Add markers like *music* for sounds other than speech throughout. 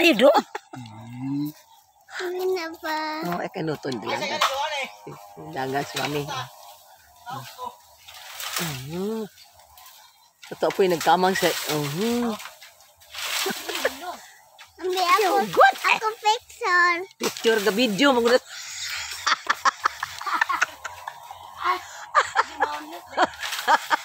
Ay, do. Amin na pa. No, ay kanuton din. Suami. Uh -huh. Totoo po yung nagkamang sa... Uh Good. Ako picture. Picture ka video. Magunat. Ha ha ha ha.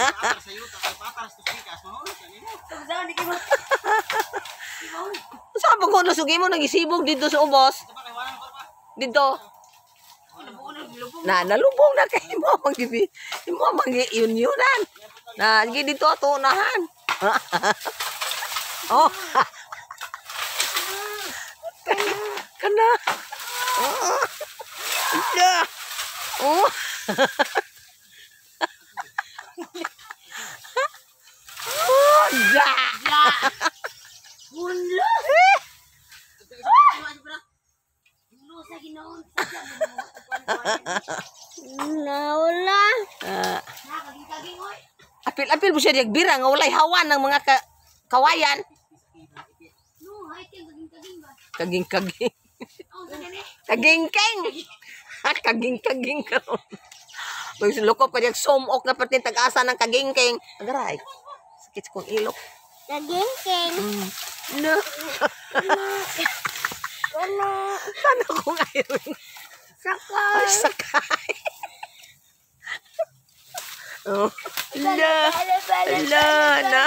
*laughs* Saan ko nasugi mo nang isibog dito sa ubos? Dito. Na nalubong na kay mo mag mo mag yunyunan. Na gi dito ato unahan. *laughs* oh. *laughs* Kana. Oh. Ida. Oh. Oh, da. Nawala. Ah. apil-apil mo siya diagbira nga walay hawan ng mga ka kawayan. Kaging-kaging. Kaging-kaging. *laughs* Kaging-kaging ka ron. May loko pa diag sumok na pati tag-asa ng kaging-kaging. Agaray. Sakit sa kong ilok. Naging king. Mm. No. Ano? Sana kong ayaw. Sakal. Ay, sakay. oh. La. La na.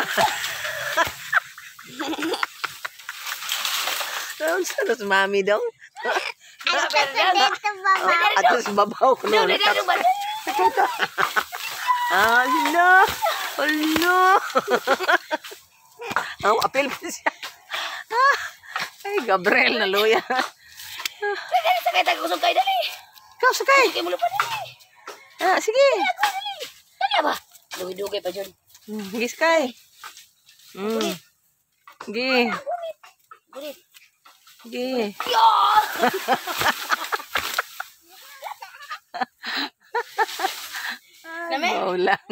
Ano sa nas mami daw? Ay, dito baba. At sa babaw ko na. Ala. Ala. Ang apil pa siya. Ah, Ay, Gabriel na luya. Sakay tayo kusog kayo dali. Ikaw, sakay. Kaya mo lupa dali. Ah, sige. Dali ba? Dugay-dugay pa dyan. Hmm, Sige, sakay. Hmm. Sige. Gulit. Sige. Name? Baw lang.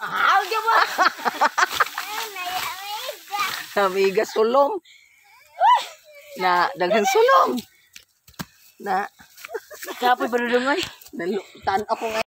Ah, dyan mo. Amiga sulom. Na, daghang sulom. Na, Kapoy pa dudungoy. nalutan ako nga.